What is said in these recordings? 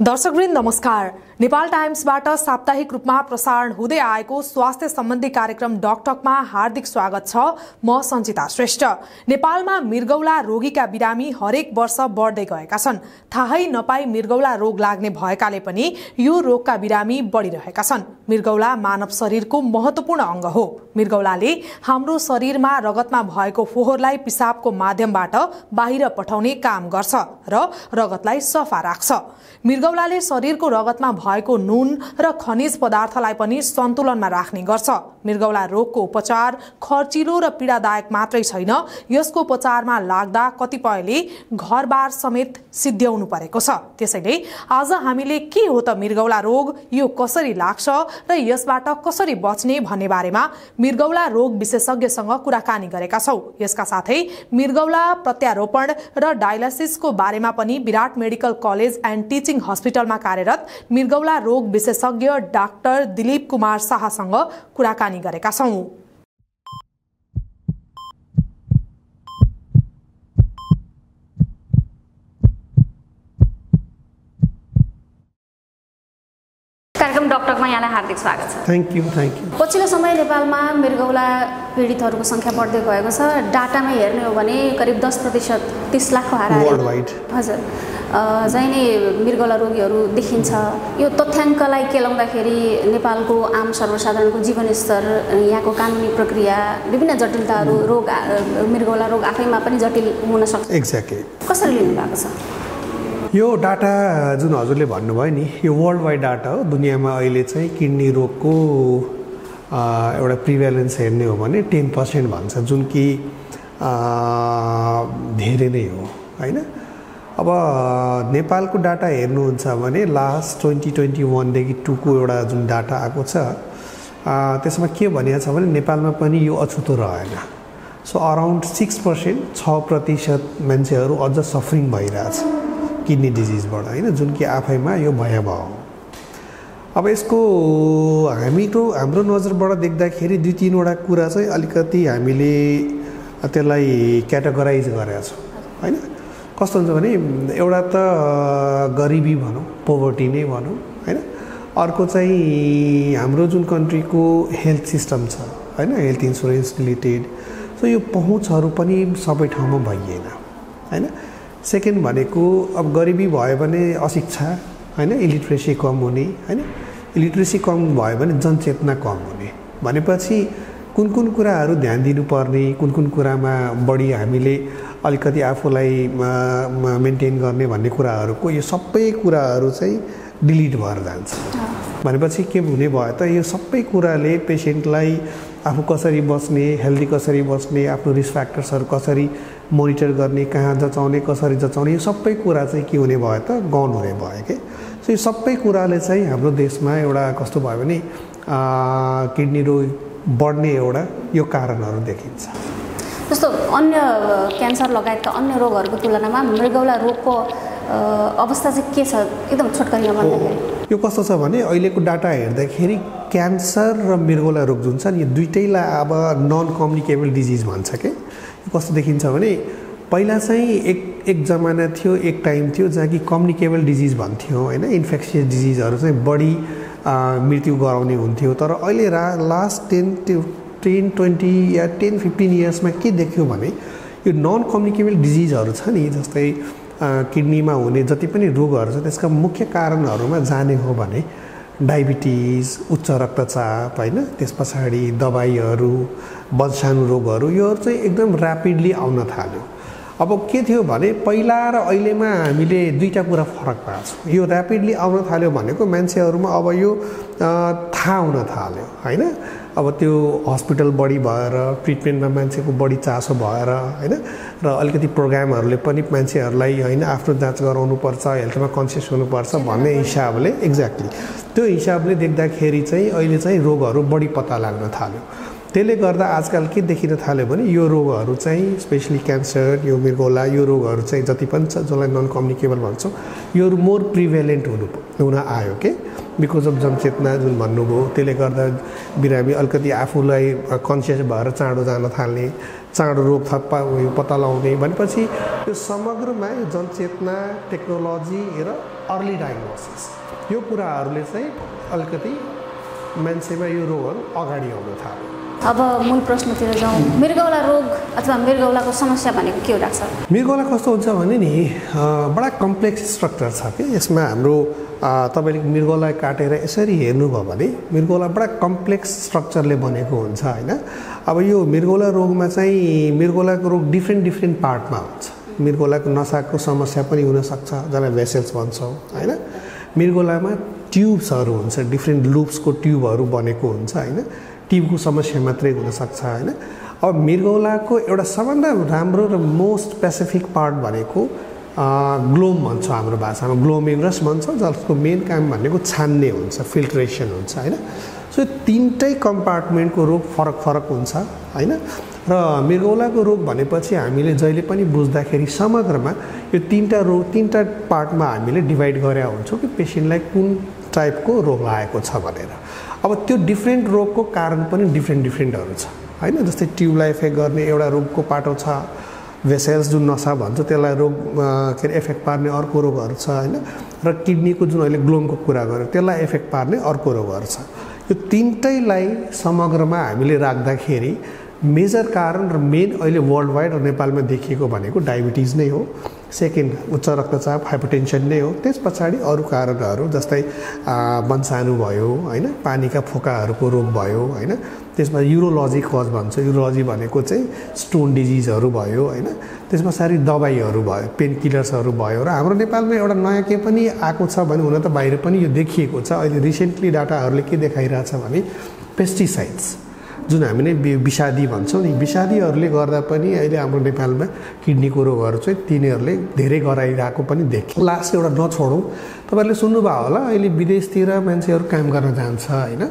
दर्शकवृन्द नमस्कार। नेपाल टाइम्सबाट साप्ताहिक रूपमा प्रसारण हुँदै आएको स्वास्थ्य सम्बन्धी कार्यक्रम डकटकमा हार्दिक स्वागत छ। म सञ्चिता श्रेष्ठ। नेपालमा मृगौला रोगीका बिरामी हरेक वर्ष बढ्दै गएका छन्। थाहै नपाई मृगौला रोग लाग्ने भएकाले पनि यो रोगका बिरामी बढिरहेका छन्। मृगौला मानव शरीरको महत्वपूर्ण अङ्ग हो। मृगौलाले हाम्रो शरीरमा रगतमा भएको फोहोरलाई पिसाबको माध्यमबाट बाहिर पठाउने काम गर्छ र रगतलाई सफा राख्छ। मृगौलाले शरीरको रगतमा भएको नुन र खनिज पदार्थलाई पनि सन्तुलनमा राख्ने गर्छ। मृगौला रोगको उपचार खर्चिलो र पीडादायक मात्रै छैन। यसको उपचारमा लाग्दा कतिपयले घरबार समेत सिद्ध्याउनु परेको छ। त्यसैले आज हामीले के हो त मृगौला रोग यो कसरी लाग्छ र यसबाट कसरी बच्ने भन्ने बारेमा मृगौला रोग विशेषज्ञसँग कुराकानी गरेका छौँ। यसका साथै मृगौला प्रत्यारोपण र डायलासिसको बारेमा पनि Birat medical college and teaching हस्पिटलमा कार्यरत मृगौला रोग विशेषज्ञ डाक्टर दिलीप कुमार शाहसँग कुराकानी गरेका छौँ कार्यक्रम डक्टरमा यहाँलाई हार्दिक स्वागत छ थ्याङ्क यू थ्याङ्क यू पछिल्लो समय नेपालमा मृगौला पीडितहरूको सङ्ख्या बढ्दै गएको छ। डाटामा हेर्ने हो भने करिब दस प्रतिशत तिस लाखको हारा वर्ल्ड वाइड हजुर चाहिँ नै मृगौला रोगीहरू देखिन्छ यो तथ्याङ्कलाई केलाउँदाखेरि नेपालको आम सर्वसाधारणको जीवनस्तर यहाँको कानुनी प्रक्रिया विभिन्न जटिलताहरू रोग आ- मृगौला रोग आफैमा पनि जटिल हुन सक्छ। एक्ज्याक्टली कसरी लिनुभएको छ? यो डाटा जुन हजुरले भन्नुभयो नि यो वर्ल्ड वाइड डाटा हो। दुनियाँमा अहिले चाहिँ किडनी रोगको एउटा प्रिभ्यालेन्स हेर्ने हो भने टेन पर्सेन्ट भन्छ जुन कि धेरै नै हो होइन? अब नेपालको डाटा हेर्नुहुन्छ भने लास्ट ट्वेन्टी ट्वेन्टी वानदेखि टूको एउटा जुन डाटा आएको छ त्यसमा के भनिएको छ भने नेपालमा पनि यो अछुतो रहेन। सो अराउन्ड सिक्स पर्सेन्ट छ प्रतिशत मान्छेहरू अझ सफरिङ भइरहेछ। किडनी डिजिजबाट होइन? जुन कि आफैमा यो भयावह हो अब यसको हामीको हाम्रो नजरबाट देख्दाखेरि दुई तिनवटा कुरा चाहिँ अलिकति हामीले त्यसलाई क्याटेगराइज गरेका छौँ होइन? कस्तो हुन्छ भने एउटा त गरिबी भनौँ पोभर्टी नै भनौँ होइन? अर्को चाहिँ हाम्रो जुन कन्ट्रीको हेल्थ सिस्टम छ होइन? Health insurance related. सो यो पहुँचहरू पनि सबै ठाउँमा भइएन। सेकेन्ड भनेको अब गरिबी भयो भने अशिक्षा होइन? इलिट्रेसी कम हुने होइन? इलिट्रेसी कम भयो भने जनचेतना कम हुने। भनेपछि कुन कुन कुराहरू ध्यान दिनुपर्ने कुन कुन कुरामा बढी हामीले अलिकति आफूलाई मेन्टेन गर्ने भन्ने कुराहरूको यो सबै कुराहरू चाहिँ डिलिट भएर जान्छ। भनेपछि के हुने भयो त यो सबै कुराले पेसेन्टलाई आफू कसरी बस्ने हेल्दी कसरी बस्ने आफ्नो रिस्क फ्याक्टर्सहरू कसरी मोनिटर गर्ने कहाँ जचाउने कसरी जचाउने यो सबै कुरा चाहिँ के हुने भयो त? गौन हुने भयो कि सो यो सबै कुराले चाहिँ हाम्रो देशमा एउटा कस्तो भयो भने किडनी रोग बढ्ने एउटा यो कारणहरू देखिन्छ। जस्तो अन्य क्यान्सर लगायतका अन्य रोगहरूको तुलनामा मृगौला रोगको अवस्था चाहिँ के छ? एकदम छोटकरीमा भन्दाखेरि। यो कस्तो छ भने अहिलेको डाटा हेर्दाखेरि क्यान्सर र मृगौला रोग जुन छ नि यो दुइटैलाई अब नन कम्युनिकेबल डिजिज भन्छ कि? यो कस्तो देखिन्छ भने पहिला चाहिँ एक एक जमाना थियो एक टाइम थियो जहाँ कि कम्युनिकेबल डिजिज भन्थ्यो होइन? इन्फेक्सियस डिजिजहरू चाहिँ बढी मृत्यु गराउने हुन्थ्यो। तर अहिले रा last ten to ten twenty yeah ten fifteen इयर्समा के देख्यो भने यो नन कम्युनिकेबल डिजिजहरू छ नि जस्तै किडनीमा हुने जति पनि रोगहरू छ त्यसका मुख्य कारणहरूमा जाने हो भने डायबिटिज उच्च रक्तचाप होइन? त्यस पछाडि दबाईहरू वंशाणु रोगहरू योहरू चाहिँ एकदम ऱ्यापिडली आउन थाल्यो। अब के थियो भने पहिला र अहिलेमा हामीले दुईवटा कुरा फरक पाएको छौँ। यो ऱ्यापिडली आउन थाल्यो भनेको मान्छेहरूमा अब यो थाहा हुन थाल्यो होइन? अब त्यो हस्पिटल बढी भएर ट्रिटमेन्टमा मान्छेको बढी चासो भएर होइन? र अलिकति प्रोग्रामहरूले पनि मान्छेहरूलाई होइन आफ्नो जाँच गराउनुपर्छ हेल्थमा कन्सियस हुनुपर्छ भन्ने हिसाबले एक्ज्याक्टली। त्यो हिसाबले देख्दाखेरि चाहिँ अहिले चाहिँ रोगहरू बढी पत्ता लाग्न थाल्यो। त्यसले गर्दा आजकल के देखिन थाल्यो भने यो रोगहरू चाहिँ स्पेसली क्यान्सर यो मृगौला यो रोगहरू चाहिँ जति पनि छ जसलाई नन कम्युनिकेबल भन्छौँ योहरू मोर प्रिभेलेन्ट हुनु हुन आयो के बिकज अफ जनचेतना जुन भन्नुभयो त्यसले गर्दा बिरामी अलिकति आफूलाई कन्सियस भएर चाँडो जान थाल्ने चाँडो रोग थप्पा उयो पत्ता लगाउने भनेपछि यो समग्रमा यो जनचेतना टेक्नोलोजी र अर्ली डायग्नोसिस यो कुराहरूले चाहिँ अलिकति मान्छेमा यो रोगहरू अगाडि आउन थाल्यो। अब मूल प्रश्नतिर जाउँ। मृगौला रोग अथवा मृगौलाको समस्या भनेको के हो डाक्टर? मृगौला कस्तो हुन्छ भने नि बडा कम्प्लेक्स स्ट्रक्चर छ कि यसमा हाम्रो तपाईँले मृगौला काटेर यसरी हेर्नुभयो भने मृगौला बडा कम्प्लेक्स स्ट्रक्चरले बनेको हुन्छ होइन? अब यो मृगौला रोगमा चाहिँ मृगौलाको रोग डिफ्रेन्ट डिफ्रेन्ट पार्टमा हुन्छ। मृगौलाको नसाको समस्या पनि हुनसक्छ जसलाई भेसल्स भन्छौँ होइन? मृगौलामा ट्युब्सहरू हुन्छ डिफ्रेन्ट लुप्सको ट्युबहरू बनेको हुन्छ होइन? ट्युबको समस्या मात्रै हुनसक्छ होइन? अब मृगौलाको एउटा सबभन्दा राम्रो र मोस्ट स्पेसिफिक पार्ट भनेको ग्लोम भन्छ हाम्रो भाषामा। ग्लोमेरस भन्छ जसको मेन काम भनेको छान्ने हुन्छ फिल्ट्रेसन हुन्छ होइन? सो तिनटै कम्पार्टमेन्टको रोग फरक फरक हुन्छ होइन? र मृगौलाको रोग भनेपछि हामीले जहिले पनि बुझ्दाखेरि समग्रमा यो तिनवटा रोग तिनवटा पार्टमा हामीले डिभाइड गरेका हुन्छौँ कि पेसेन्टलाई कुन टाइपको रोग लागेको छ भनेर। अब त्यो डिफ्रेन्ट रोगको कारण पनि डिफ्रेन्ट डिफ्रेन्टहरू छ। होइन? जस्तै ट्युबलाई इफेक्ट गर्ने एउटा रोगको पाटो छ। भेसेल्स जुन नसा भन्छ त्यसलाई रोग के अरे एफेक्ट पार्ने अर्को रोगहरू छ होइन? र किडनीको जुन अहिले ग्लोमको कुरा गऱ्यो त्यसलाई एफेक्ट पार्ने अर्को रोगहरू छ। यो तिनटैलाई समग्रमा हामीले राख्दाखेरि मेजर कारण र मेन अहिले वर्ल्ड वाइड र नेपालमा देखिएको भनेको डायबिटिज नै हो। सेकेन्ड उच्च रक्तचाप हाइपरटेन्सन नै हो। त्यस पछाडि अरू कारणहरू जस्तै आ, वंशाणु भयो होइन? पानीका फोकाहरूको रोग भयो होइन? त्यसमा युरोलोजी कज भन्छ। युरोलोजी भनेको चाहिँ स्टोन डिजिजहरू भयो होइन? त्यस पछाडि दबाईहरू भयो पेन किलर्सहरू भयो। र हाम्रो नेपालमा एउटा नयाँ के पनि आएको छ भने हुन त बाहिर पनि यो देखिएको छ। अहिले रिसेन्टली डाटाहरूले के देखाइरहेछ भने पेस्टिसाइड्स जुन हामीले वि- विषादी भन्छौँ नि विषादीहरूले गर्दा पनि अहिले हाम्रो नेपालमा किडनीको रोगहरू चाहिँ तिनीहरूले धेरै गराइरहेको पनि देख्छ लास्ट एउटा नछोडौँ तपाईँहरूले सुन्नुभयो होला अहिले विदेशतिर मान्छेहरू काम गर्न जान्छ होइन?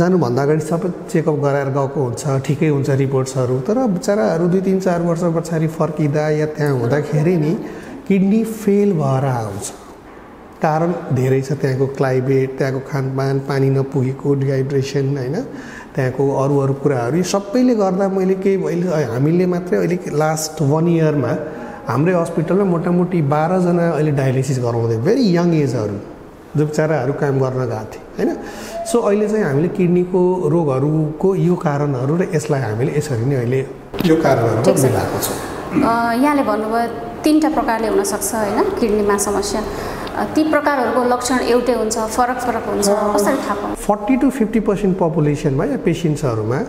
जानुभन्दा अगाडि सबै चेकअप गराएर गएको हुन्छ ठिकै हुन्छ रिपोर्ट्सहरू तर बिचराहरू दुई तिन चार वर्ष पछाडि फर्किँदा या त्यहाँ हुँदाखेरि नि किडनी फेल भएर आउँछ। कारण धेरै छ त्यहाँको क्लाइमेट त्यहाँको खानपान पानी नपुगेको डिहाइड्रेसन होइन? त्यहाँको अरू अरू कुराहरू यी सबैले गर्दा मैले केही अहिले हामीले मात्रै अहिले लास्ट वान इयरमा हाम्रै हस्पिटलमा मोटामोटी बाह्रजना अहिले डायलिसिस गराउँदै भेरी यङ एजहरू जो बिचराहरू काम गर्न गएको थिए होइन? सो अहिले चाहिँ हामीले किडनीको रोगहरूको यो कारणहरू र यसलाई हामीले यसरी नै अहिले यो कारणहरू। मिलाएको छौँ। यहाँले भन्नुभयो तिनवटा प्रकारले हुनसक्छ होइन? किडनीमा समस्या। ती प्रकारहरूको लक्षण एउटै हुन्छ फरक फरक हुन्छ कसरी थाहा पाउँ फोर्टी टु फिफ्टी पर्सेन्ट पपुलेसनमा या पेसेन्ट्सहरूमा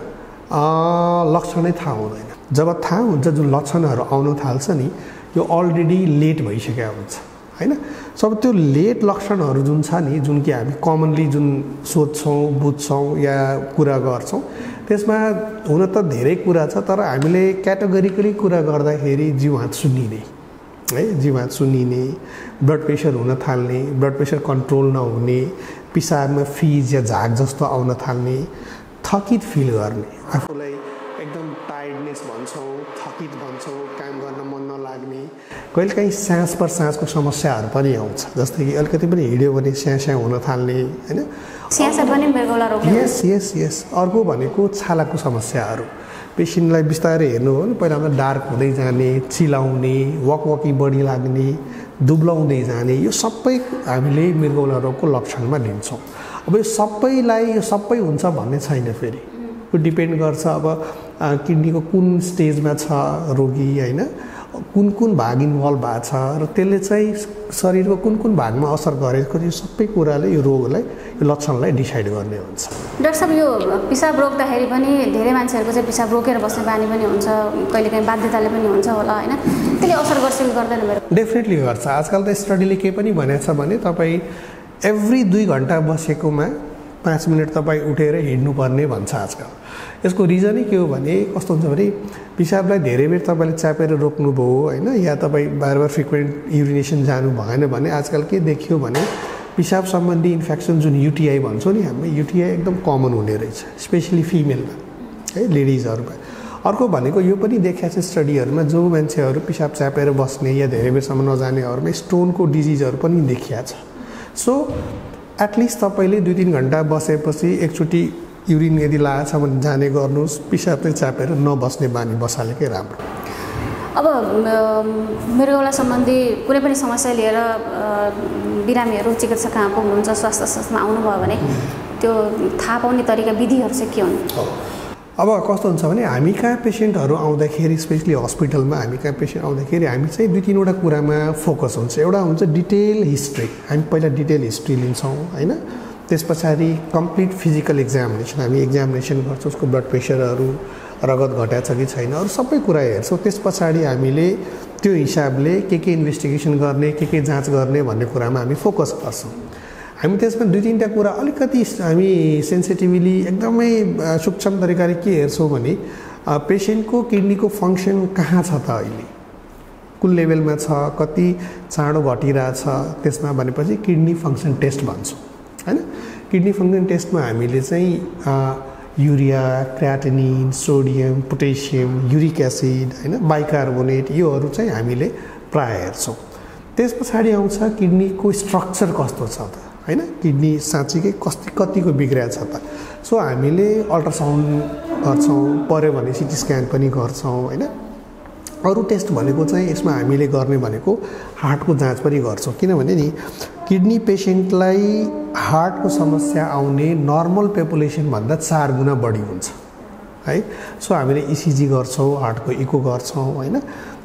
लक्षणै थाहा हुँदैन। जब थाहा हुन्छ जुन लक्षणहरू आउन थाल्छ नि यो अलरेडी लेट भइसकेको हुन्छ होइन? सब त्यो लेट लक्षणहरू जुन छ नि जुन कि हामी कमनली जुन सोध्छौँ बुझ्छौँ या कुरा गर्छौँ त्यसमा हुन त धेरै कुरा छ तर हामीले क्याटेगोरिकली कुरा गर्दाखेरि जिउ हात सुन्निने है जिउ हात सुन्निने ब्लड प्रेसर हुन थाल्ने ब्लड प्रेसर कन्ट्रोल नहुने पिसाबमा फिज या झाग जस्तो आउन थाल्ने थकित फिल गर्ने। आफूलाई एकदम टायर्डनेस भन्छौँ थकित भन्छौँ काम गर्न मन नलाग्ने। कहिलेकाहीँ सास पर सासको समस्याहरू पनि आउँछ जस्तै कि अलिकति पनि हिँड्यो भने स्याँ स्याँ हुन थाल्ने होइन? यस यस यस अर्को भनेको छालाको समस्याहरू। पेसेन्टलाई बिस्तारै हेर्नु हो भने पहिला त डार्क हुँदै जाने चिलाउने वक वकी बढी लाग्ने दुब्लाउँदै जाने यो सबै हामीले मृगौला रोगको लक्षणमा लिन्छौँ। अब यो सबैलाई यो सबै हुन्छ भन्ने छैन फेरि। यो डिपेन्ड गर्छ अब किडनीको कुन स्टेजमा छ रोगी होइन? कुन कुन भाग इन्भल्भ भएको छ र त्यसले चाहिँ शरीरको कुन कुन भागमा असर गरेको यो सबै कुराले यो रोगलाई यो लक्षणलाई डिसाइड गर्ने हुन्छ। डाक्टर साहब यो पिसाब रोक्दाखेरि पनि धेरै मान्छेहरूको चाहिँ पिसाब रोकेर बस्ने बानी पनि हुन्छ कहिलेकाहीँ बाध्यताले पनि हुन्छ होला होइन? त्यसले असर गर्छ कि गर्दैन मेरो? डेफिनेटली गर्छ। आजकल त स्टडीले के पनि भनेको छ भने तपाईँ एभ्री दुई घन्टा बसेकोमा पाँच मिनट तपाईँ उठेर हिँड्नुपर्ने भन्छ आजकल। यसको रिजनै के हो भने कस्तो हुन्छ भने पिसाबलाई धेरै बेर तपाईँले च्यापेर रोक्नुभयो होइन या तपाईँ बार बार फ्रिक्वेन्ट युरिनेसन जानु भएन भने आजकल के देखियो भने पिसाब सम्बन्धी इन्फेक्सन जुन युटिआई भन्छौँ नि हामी युटिआई एकदम कमन हुने रहेछ स्पेसली फिमेलमा है लेडिजहरूमा अर्को भनेको यो पनि देखाएको छ स्टडीहरूमा जो मान्छेहरू पिसाब च्यापेर बस्ने या धेरै बेरसम्म नजानेहरूमा स्टोनको डिजिजहरू पनि देखिया छ। सो एटलिस्ट तपाईँले दुई तिन घन्टा बसेपछि एकचोटि युरिन यदि लागेको छ भने जाने गर्नुहोस् पिसाब चाहिँ च्यापेर नबस्ने बानी बसालेकै राम्रो। अब मृगौला सम्बन्धी कुनै पनि समस्या लिएर बिरामीहरू चिकित्सक कहाँ पुग्नुहुन्छ स्वास्थ्य संस्थामा आउनुभयो भने त्यो थाहा पाउने तरिका विधिहरू चाहिँ के हुन्? अब कस्तो हुन्छ भने हामी कहाँ पेसेन्टहरू आउँदाखेरि स्पेसली हस्पिटलमा हामी कहाँ पेसेन्ट आउँदाखेरि हामी चाहिँ दुई तिनवटा कुरामा फोकस हुन्छ। एउटा हुन्छ डिटेल हिस्ट्री हामी पहिला डिटेल हिस्ट्री लिन्छौँ होइन? त्यस पछाडि कम्प्लिट फिजिकल एक्जामिनेसन हामी एक्जामिनेसन गर्छौँ उसको ब्लड प्रेसरहरू रगत घटाएको छ कि छैन अरू सबै कुरा हेर्छौँ। त्यस पछाडि हामीले त्यो हिसाबले के के इन्भेस्टिगेसन गर्ने के के जाँच गर्ने भन्ने कुरामा हामी फोकस गर्छौँ। हामी त्यसमा दुई तिनवटा कुरा अलिकति हामी सेन्सिटिभली एकदमै सूक्ष्म तरिकाले के हेर्छौँ भने पेसेन्टको किडनीको फङ्सन कहाँ छ त अहिले? कुन लेभलमा छ? कति चाँडो घटिरहेछ? त्यसमा भनेपछि किडनी फङ्सन टेस्ट भन्छौँ होइन? किडनी फङ्सन टेस्टमा हामीले चाहिँ urea creatinine sodium potassium uric acid होइन? बाइकार्बोनेट योहरू चाहिँ हामीले प्रायः हेर्छौँ। त्यस पछाडि आउँछ किडनीको स्ट्रक्चर कस्तो छ त? होइन? किडनी साँच्चीकै कति कतिको बिग्रिएको छ त। सो हामीले अल्ट्रासाउन्ड गर्छौँ पऱ्यो भने सिटी स्क्यान पनि गर्छौँ होइन? अरू टेस्ट भनेको चाहिँ यसमा हामीले गर्ने भनेको हार्टको जाँच पनि गर्छौँ। किनभने नि किडनी पेसेन्टलाई हार्टको समस्या आउने नर्मल पपुलेसनभन्दा चार गुणा बढी हुन्छ। है? सो हामीले इसिजी गर्छौँ हार्टको इको गर्छौँ होइन?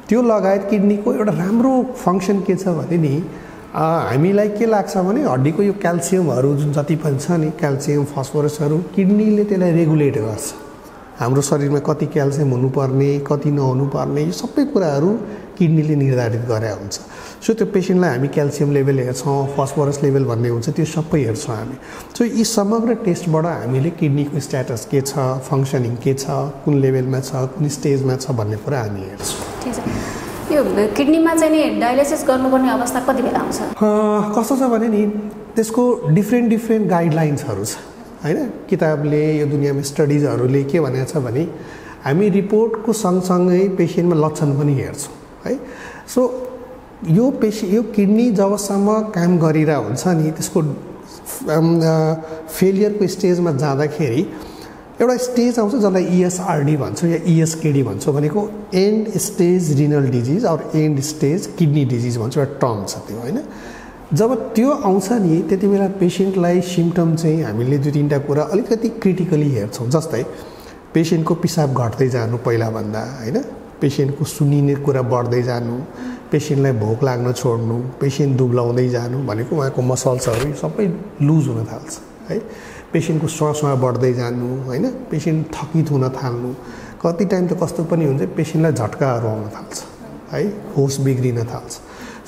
त्यो लगायत किडनीको एउटा राम्रो फङ्सन के छ भने नि हामीलाई के लाग्छ भने हड्डीको यो क्याल्सियमहरू जुन जति पनि छ नि क्याल्सियम फस्फोरसहरू किडनीले त्यसलाई रेगुलेट गर्छ। हाम्रो शरीरमा कति क्याल्सियम हुनुपर्ने कति नहुनुपर्ने यो सबै कुराहरू किडनीले निर्धारित गरे हुन्छ। सो त्यो पेसेन्टलाई हामी क्याल्सियम लेभल हेर्छौँ फस्फोरस लेभल भन्ने हुन्छ त्यो सबै हेर्छौँ हामी। सो यी समग्र टेस्टबाट हामीले किडनीको स्ट्याटस के छ फङ्सनिङ के छ कुन लेभलमा छ कुन स्टेजमा छ भन्ने कुरा हामी हेर्छौँ। ठिक छ यो किडनीमा चाहिँ नि डायलिसिस गर्नुपर्ने अवस्था कति बेला आउँछ? कस्तो छ भने नि त्यसको डिफ्रेन्ट डिफ्रेन्ट गाइडलाइन्सहरू छ। होइन? किताबले यो दुनियाँमा स्टडिजहरूले के भनेको छ भने हामी रिपोर्टको सँगसँगै पेसेन्टमा लक्षण पनि हेर्छौँ है? सो यो पेसे यो किडनी जबसम्म काम गरिरहेको हुन्छ नि त्यसको फेलियरको स्टेजमा जाँदाखेरि एउटा स्टेज आउँछ जसलाई इएसआरडी भन्छौँ या इएसकेडी भन्छौँ। भनेको end stage renal disease or end stage kidney disease भन्छौँ। एउटा टर्म छ त्यो होइन? जब त्यो आउँछ नि त्यति बेला पेसेन्टलाई सिम्टम चाहिँ हामीले दुई तिनवटा कुरा अलिकति क्रिटिकली हेर्छौँ। जस्तै पेसेन्टको पिसाब घट्दै जानु पहिलाभन्दा होइन? पेसेन्टको सुनिने कुरा बढ्दै जानु पेसेन्टलाई भोक लाग्न छोड्नु पेसेन्ट दुब्लाउँदै जानु भनेको उहाँको मसल्सहरू सबै लुज हुन थाल्छ है? पेसेन्टको श्वास बढ्दै जानु होइन? पेसेन्ट थकित हुन थाल्नु। कति टाइम त कस्तो पनि हुन्छ पेसेन्टलाई झट्काहरू आउन थाल्छ है? होस बिग्रिन थाल्छ।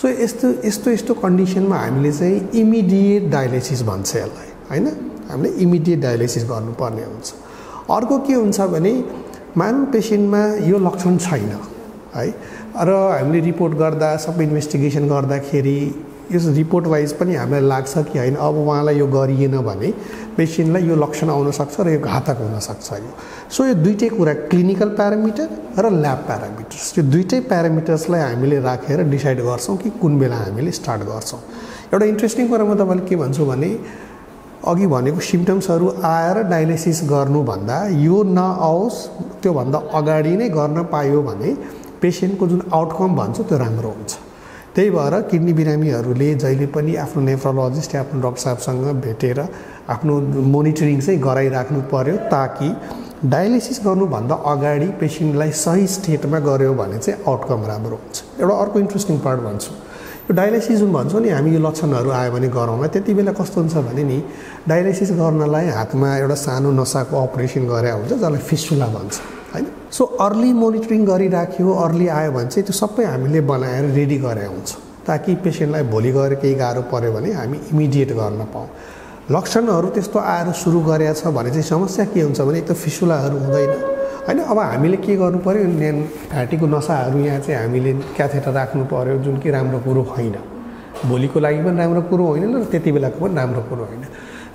सो यस्तो यस्तो यस्तो कन्डिसनमा हामीले चाहिँ इमिडिएट डायलिसिस भन्छ यसलाई होइन? हामीले इमिडिएट डायलिसिस गर्नुपर्ने हुन्छ। अर्को के हुन्छ भने मान पेसेन्टमा यो लक्षण छैन है? र हामीले रिपोर्ट गर्दा सबै इन्भेस्टिगेसन गर्दाखेरि यस रिपोर्ट वाइज पनि हामीलाई लाग्छ कि होइन अब उहाँलाई यो गरिएन भने पेसेन्टलाई यो लक्षण आउन सक्छ र यो घातक हुनसक्छ यो। सो यो दुइटै कुरा क्लिनिकल प्यारामिटर र ल्याब प्यारामिटर्स यो दुइटै प्यारामिटर्सलाई हामीले राखेर डिसाइड गर्छौँ कि कुन बेला हामीले स्टार्ट गर्छौँ। एउटा इन्ट्रेस्टिङ कुरा म तपाईँले के भन्छु भने अघि भनेको सिम्टम्सहरू आएर डायलिसिस गर्नुभन्दा यो नआओस् त्योभन्दा अगाडि नै गर्न पायो भने पेसेन्टको जुन आउटकम भन्छ त्यो राम्रो हुन्छ। त्यही भएर किडनी बिरामीहरूले जहिले पनि आफ्नो नेफ्रोलोजिस्ट या आफ्नो डक्टर साहबसँग भेटेर आफ्नो मोनिटरिङ चाहिँ गराइराख्नु पर्यो ताकि डायलिसिस गर्नुभन्दा अगाडि पेसेन्टलाई सही स्टेटमा गऱ्यो भने चाहिँ आउटकम राम्रो हुन्छ। एउटा अर्को इन्ट्रेस्टिङ पार्ट भन्छु। यो डायलिसिस जुन भन्छौँ नि हामी यो लक्षणहरू आयो भने गरौँला। त्यति बेला कस्तो हुन्छ भने नि डायलिसिस गर्नलाई हातमा एउटा सानो नसाको अपरेसन गरे हुन्छ जसलाई फिस्टुला भन्छ। होइन? सो अर्ली मोनिटरिङ गरिराख्यो अर्ली आयो भने चाहिँ त्यो सबै हामीले बनाएर रेडी गरे हुन्छ। ताकि पेसेन्टलाई भोलि गएर केही गाह्रो पऱ्यो भने हामी इमिडिएट गर्न पाऊँ। लक्षणहरू त्यस्तो आएर सुरु गरेका छ भने चाहिँ समस्या के हुन्छ भने त फिसुलाहरू हुँदैन। होइन अब हामीले के गर्नु पऱ्यो नेन घाँटीको नसाहरू यहाँ चाहिँ हामीले क्याथेटर राख्नु पऱ्यो जुन कि राम्रो कुरो होइन। भोलिको लागि पनि राम्रो कुरो होइन र त्यति बेलाको पनि राम्रो कुरो होइन।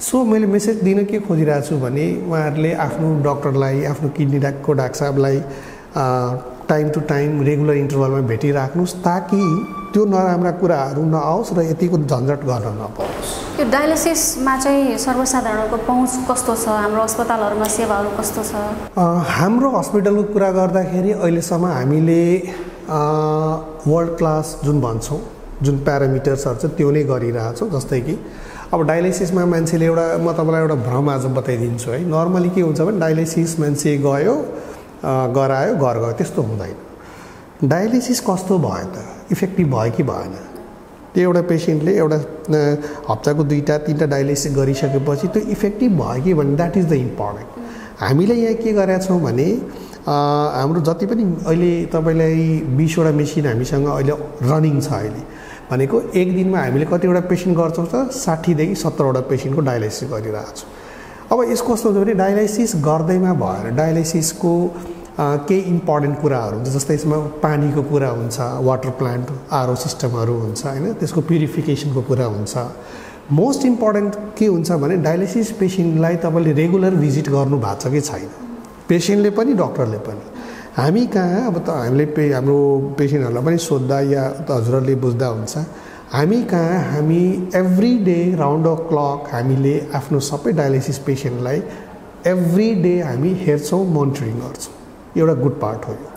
सो मैले मेसेज दिन के खोजिरहेको छु भने उहाँहरूले आफ्नो डक्टरलाई आफ्नो किडनी डाक्टरको डाक्टर साहबलाई टाइम टु टाइम रेगुलर इन्टरभलमा भेटिराख्नुहोस् ताकि त्यो नराम्रा कुराहरू नआओस् र यतिको झन्झट गर्न नपाओस् यो डायलिसिसमा चाहिँ सर्वसाधारणको पहुँच कस्तो छ? हाम्रो अस्पतालहरूमा सेवाहरू कस्तो छ? हाम्रो हस्पिटलको कुरा गर्दाखेरि अहिलेसम्म हामीले वर्ल्ड क्लास जुन भन्छौँ जुन प्यारामिटर्सहरू छ त्यो नै गरिरहेछौँ जस्तै कि अब डायलाइसिसमा मान्छेले एउटा म तपाईँलाई एउटा भ्रम आज बताइदिन्छु है। नर्मली के हुन्छ भने डायलाइसिस मान्छे गयो गरायो घर गयो त्यस्तो हुँदैन। डायलिसिस कस्तो भयो त? इफेक्टिभ भयो कि भएन? त्यो एउटा पेसेन्टले एउटा हप्ताको दुईवटा तिनवटा डायलिसिस गरिसकेपछि त्यो इफेक्टिभ भयो कि भने द्याट इज द इम्पोर्टेन्ट हामीले यहाँ के गरेका छौँ भने हाम्रो जति पनि अहिले तपाईँलाई बिसवटा मेसिन हामीसँग अहिले रनिङ छ अहिले। भनेको एक दिनमा हामीले कतिवटा पेसेन्ट गर्छौँ त? साठीदेखि सत्तरवटा पेसेन्टको डायलाइसिस गरिरहेको छौँ। अब यसको कस्तो हुन्छ भने डायलाइसिस गर्दैमा भएर डायलाइसिसको केही इम्पोर्टेन्ट कुराहरू हुन्छ जस्तै यसमा पानीको कुरा हुन्छ वाटर प्लान्ट आरओ सिस्टमहरू हुन्छ होइन? त्यसको प्युरिफिकेसनको कुरा हुन्छ। मोस्ट इम्पोर्टेन्ट के हुन्छ भने डायलिसिस पेसेन्टलाई तपाईँले रेगुलर भिजिट गर्नु भएको छ कि छैन? पेसेन्टले पनि डक्टरले पनि। हामी कहाँ अब त हामीले पे हाम्रो पेसेन्टहरूलाई पनि सोद्धा या त हजुरहरूले बुझ्दा हुन्छ। हामी कहाँ? हामी every day round of clock हामीले आफ्नो सबै डायलिसिस पेसेन्टलाई एभ्री डे हामी हेर्छौँ मोनिटरिङ गर्छौँ। एउटा गुड पार्ट हो यो।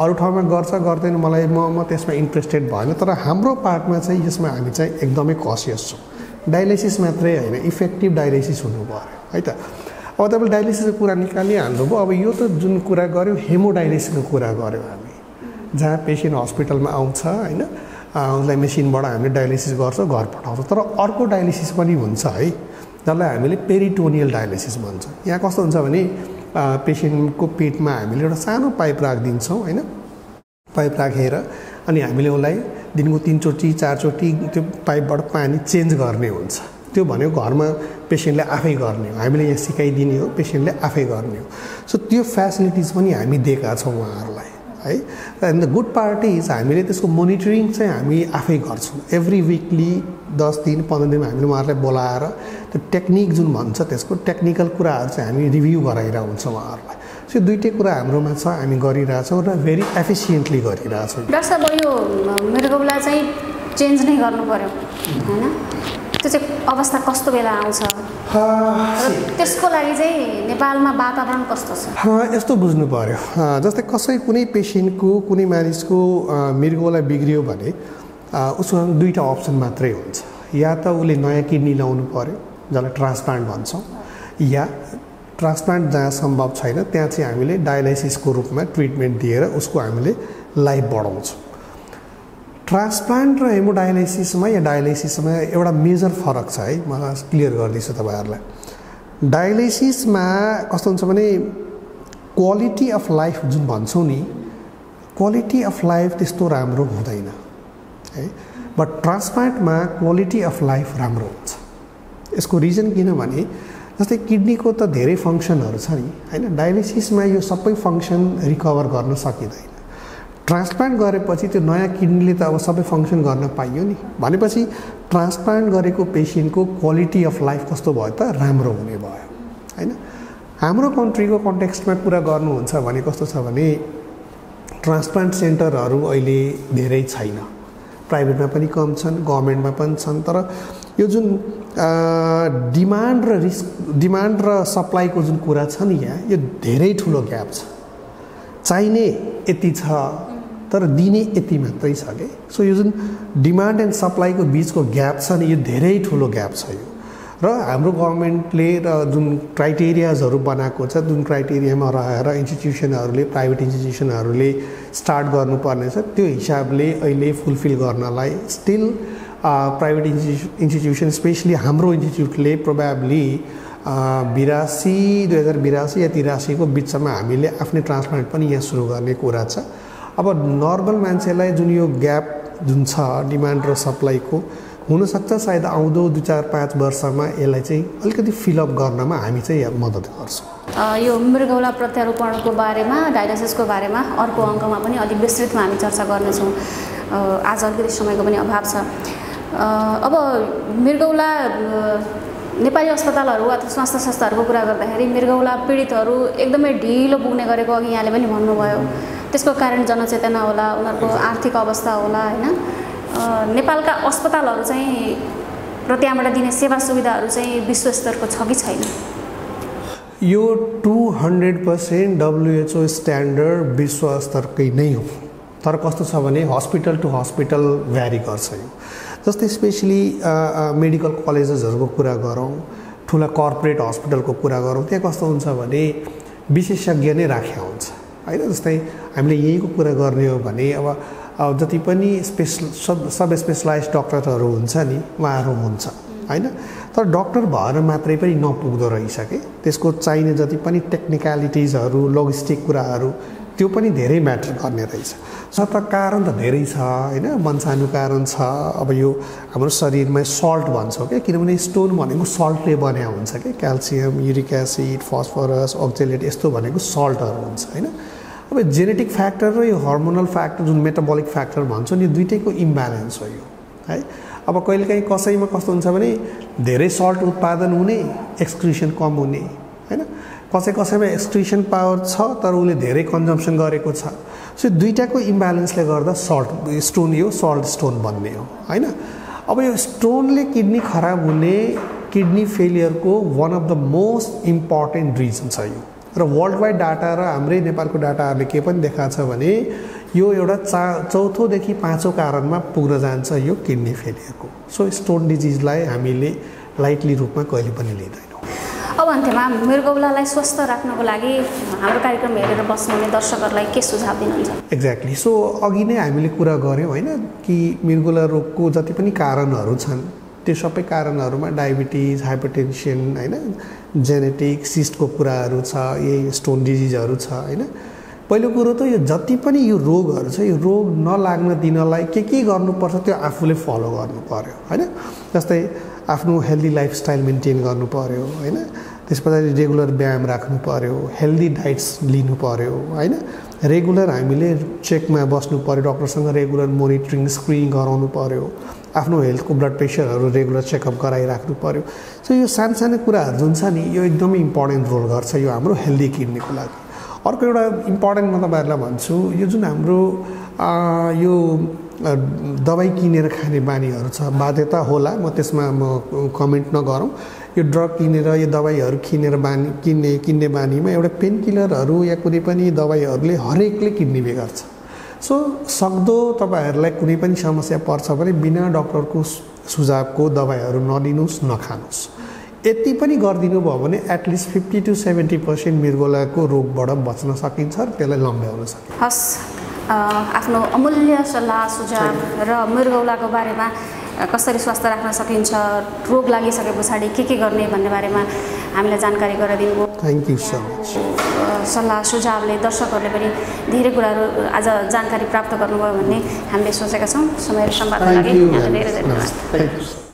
अरू ठाउँमा गर्छ गर्दैन मलाई म म त्यसमा इन्ट्रेस्टेड भएन तर हाम्रो पार्टमा चाहिँ यसमा हामी चाहिँ एकदमै कसियस छौँ। डायलिसिस मात्रै होइन इफेक्टिभ डायलिसिस हुनु पऱ्यो है त? अब तपाईँले डायलिसिसको कुरा निकालिहाल्नुभयो अब यो त जुन कुरा गऱ्यो हेमोडायलिसिसको कुरा गऱ्यौँ हामी। जहाँ पेसेन्ट हस्पिटलमा आउँछ होइन? उसलाई मेसिनबाट हामीले डायलिसिस गर्छौँ घर पठाउँछौँ। तर अर्को डायलिसिस पनि हुन्छ है। जसलाई हामीले पेरिटोनियल डायलिसिस भन्छ। यहाँ कस्तो हुन्छ भने पेसेन्टको पेटमा हामीले एउटा सानो पाइप राखिदिन्छौँ होइन? पाइप राखेर अनि हामीले उसलाई दिनको तिनचोटि चारचोटि त्यो पाइपबाट पानी चेन्ज गर्ने हुन्छ। त्यो भनेको घरमा पेसेन्टले आफै गर्ने हो। हामीले यहाँ सिकाइदिने हो पेसेन्टले आफै गर्ने हो। सो त्यो फेसिलिटिज पनि हामी दिएका छौँ उहाँहरूलाई। है। And the good part is हामीले त्यसको मोनिटरिङ चाहिँ हामी आफै गर्छौँ। एभ्री विकली दस दिन पन्ध्र दिनमा हामीले उहाँहरूलाई बोलाएर त्यो टेक्निक जुन भन्छ त्यसको टेक्निकल कुराहरू चाहिँ हामी रिभ्यू गराइरहेको हुन्छौँ उहाँहरूलाई। सो दुइटै कुरा हाम्रोमा छ हामी गरिरहेछौँ र भेरी एफिसियन्टली गरिरहेछौँ। डाक्टर साहब यो मृगौला चाहिँ चेन्ज नै गर्नु पऱ्यो होइन? त्यो चाहिँ अवस्था कस्तो बेला आउँछ? त्यसको लागि चाहिँ नेपालमा वातावरण कस्तो छ? यस्तो बुझ्नु पऱ्यो जस्तै कसै कुनै पेसेन्टको कुनै मानिसको मृगौला बिग्रियो भने उसको दुईवटा अप्सन मात्रै हुन्छ। या त उसले नयाँ किडनी लाउनु पऱ्यो जसलाई ट्रान्सप्लान्ट भन्छौँ या ट्रान्सप्लान्ट जहाँ सम्भव छैन त्यहाँ चाहिँ हामीले डायलाइसिसको रूपमा ट्रिटमेन्ट दिएर उसको हामीले लाइफ बढाउँछौँ। ट्रान्सप्लान्ट र हेमोडायलाइसिसमा या डायलाइसिसमा एउटा मेजर फरक छ है। म क्लियर गरिदिन्छु तपाईँहरूलाई। डायलाइसिसमा कस्तो हुन्छ भने क्वालिटी अफ लाइफ जुन भन्छौँ नि क्वालिटी अफ लाइफ त्यस्तो राम्रो हुँदैन है। बट ट्रान्सप्लान्टमा क्वालिटी अफ लाइफ राम्रो हुन्छ। यसको रिजन किनभने जस्तै किडनीको त धेरै फङ्सनहरू छ नि होइन। डायलिसिसमा यो सबै फङ्सन रिकभर गर्न सकिँदैन। ट्रान्सप्लान्ट गरेपछि त्यो नयाँ किडनीले त अब सबै फङ्सन गर्न पाइयो नि। भनेपछि ट्रान्सप्लान्ट गरेको पेसेन्टको क्वालिटी अफ लाइफ कस्तो भयो त? राम्रो हुने भयो होइन? हाम्रो कन्ट्रीको कन्टेक्स्टमा कुरा गर्नुहुन्छ भने कस्तो छ भने ट्रान्सप्लान्ट सेन्टरहरू अहिले धेरै छैन। प्राइभेटमा पनि कम छन् गभर्मेन्टमा पनि छन् तर यो जुन डिमान्ड र रिस्क डिमान्ड र सप्लाईको जुन कुरा छ नि यहाँ यो धेरै ठुलो ग्याप छ। चाहिने यति छ तर दिने यति मात्रै छ कि? सो यो जुन डिमान्ड एन्ड सप्लाईको बिचको ग्याप छ नि यो धेरै ठुलो ग्याप छ यो। र हाम्रो गभर्मेन्टले र जुन क्राइटेरियाजहरू बनाएको छ जुन क्राइटेरियामा रहेर इन्स्टिट्युसनहरूले प्राइभेट इन्स्टिट्युसनहरूले स्टार्ट गर्नुपर्ने छ त्यो हिसाबले अहिले फुलफिल गर्नलाई still private institute institution specially हाम्रो इन्स्टिट्युटले प्रोभाब्ली बिरासी दुई हजार बिरासी या तिरासीको बिचमा हामीले आफ्नै ट्रान्सप्लान्ट पनि यहाँ सुरु गर्ने कुरा छ। अब नर्मल मान्छेलाई जुन यो ग्याप जुन छ डिमान्ड र सप्लाईको हुनसक्छ सायद आउँदो दुई चार पाँच वर्षमा यसलाई चाहिँ अलिकति फिलअप गर्नमा हामी चाहिँ मद्दत गर्छौँ। यो मृगौला प्रत्यारोपणको बारेमा डायलासिसको बारेमा अर्को अङ्कमा पनि अलिक विस्तृतमा हामी चर्चा गर्नेछौँ। आज अलिकति समयको पनि अभाव छ। अब मृगौला नेपाली अस्पतालहरू अथवा स्वास्थ्य संस्थाहरूको कुरा गर्दाखेरि मृगौला पीडितहरू एकदमै ढिलो पुग्ने गरेको अघि यहाँले पनि भन्नुभयो। त्यसको कारण जनचेतना होला उनीहरूको आर्थिक अवस्था होला होइन? नेपालका अस्पतालहरू चाहिँ र त्यहाँबाट दिने सेवा सुविधाहरू चाहिँ विश्वस्तरको छ कि छैन? यो two hundred percent WHO standard विश्व स्तरकै नै हो। तर कस्तो छ भने हस्पिटल टु हस्पिटल भ्यारी गर्छ यो। जस्तै स्पेसली मेडिकल कलेजेसहरूको कुरा गरौँ ठुला कर्पोरेट हस्पिटलको कुरा गरौँ त्यहाँ कस्तो हुन्छ भने विशेषज्ञ नै राखेको हुन्छ। होइन जस्तै हामीले यहीँको कुरा गर्ने हो भने अब अब जति पनि स्पेसल सब सब स्पेसलाइज डक्टरहरू हुन्छ नि उहाँहरू हुन्छ होइन? तर डक्टर भएर मात्रै पनि नपुग्दो रहेछ कि त्यसको चाहिने जति पनि टेक्निकलिटिजहरू लोजिस्टिक कुराहरू त्यो पनि धेरै म्याटर गर्ने रहेछ। छ कारण त धेरै छ होइन? मनसानु कारण छ। अब यो हाम्रो शरीरमा सल्ट भन्छौँ क्या किनभने स्टोन भनेको सल्टले बन्या हुन्छ क्या calcium uric acid phosphorus oxalate यस्तो भनेको सल्टहरू हुन्छ होइन? अब जेनेटिक फ्याक्टर र यो हर्मोनल फ्याक्टर जुन मेटाबोलिक फ्याक्टर भन्छौँ नि दुइटैको इम्ब्यालेन्स हो यो है? अब कहिलेकाहीँ कसैमा कस्तो हुन्छ भने धेरै सल्ट उत्पादन हुने एक्सक्रिसन कम हुने होइन? कसै कसैमा एक्सक्रिसन पावर छ तर उसले धेरै कन्जम्सन गरेको छ। सो दुइटाको इम्ब्यालेन्सले गर्दा सल्ट स्टोन यो सल्ट स्टोन बन्ने हो होइन? अब यो स्टोनले किडनी खराब हुने kidney फेलियरको one of the most important reason छ यो। र वर्ल्ड वाइड डाटा र हाम्रै नेपालको डाटाहरूले के पनि देखाएको छ भने यो एउटा चा चौथोदेखि पाँचौँ कारणमा पुग्न जान्छ यो किडनी फेलियरको। सो स्टोन डिजिजलाई हामीले लाइटली रूपमा कहिले पनि लिँदैनौँ। अब अन्त्यमा मृगौलालाई स्वस्थ राख्नको लागि हाम्रो कार्यक्रम हेरेर बस्नुहुने दर्शकहरूलाई के सुझाव दिनुहुन्छ? एक्ज्याक्टली सो अघि नै हामीले कुरा गऱ्यौँ होइन कि मृगौला रोगको जति पनि कारणहरू छन् त्यो सबै कारणहरूमा डायबिटिज हाइपरटेन्सन होइन जेनेटिक सिस्टको कुराहरू छ यही स्टोन डिजिजहरू छ होइन? पहिलो कुरो त यो जति पनि यो रोगहरू छ यो रोग नलाग्न दिनलाई के के गर्नुपर्छ त्यो आफूले फलो गर्नु पऱ्यो होइन? जस्तै आफ्नो हेल्दी लाइफस्टाइल मेन्टेन गर्नु पऱ्यो होइन? त्यस पछाडि रेगुलर व्यायाम राख्नु पऱ्यो हेल्दी डाइट्स लिनु पऱ्यो होइन? रेगुलर हामीले चेकमा बस्नु पऱ्यो डक्टरसँग रेगुलर मोनिटरिङ स्क्रिनिङ गराउनु पऱ्यो आफ्नो हेल्थको ब्लड प्रेसरहरू रेगुलर चेकअप गराइराख्नु पऱ्यो सो यो सानो सानो कुराहरू जुन छ नि यो एकदमै इम्पोर्टेन्ट रोल गर्छ यो हाम्रो हेल्दी किडनीको लागि। अर्को एउटा इम्पोर्टेन्ट म तपाईँहरूलाई भन्छु यो जुन हाम्रो यो दबाई किनेर खाने बानीहरू छ बाध्यता होला म त्यसमा म कमेन्ट नगरौँ। यो ड्रग किनेर यो दबाईहरू किनेर बानी किन्ने किन्ने बानीमा एउटा पेन किलरहरू या कुनै पनि दबाईहरूले हरेकले किडनी बिगार्छ। सो सक्दो तपाईँहरूलाई कुनै पनि समस्या पर्छ भने बिना डक्टरको सुझावको दबाईहरू नलिनुहोस् नखानुहोस्। यति पनि गरिदिनु भयो भने at least fifty to seventy percent मृगोलाको रोगबाट बच्न सकिन्छ र त्यसलाई लम्ब्याउन सकिन्छ। हस् आफ्नो अमूल्य सल्लाह सुझाव र मृगौलाको बारेमा कसरी स्वास्थ्य राख्न सकिन्छ रोग लागिसके पछाडि के के गर्ने भन्ने बारेमा हामीलाई जानकारी गराइदिनु भयो थ्याङ्क यू सो मच सल्लाह सुझावले दर्शकहरूले पनि धेरै कुराहरू आज जानकारी प्राप्त गर्नुभयो भन्ने हामीले सोचेका छौँ। समय र सम्वादको लागि धेरै धेरै धन्यवाद।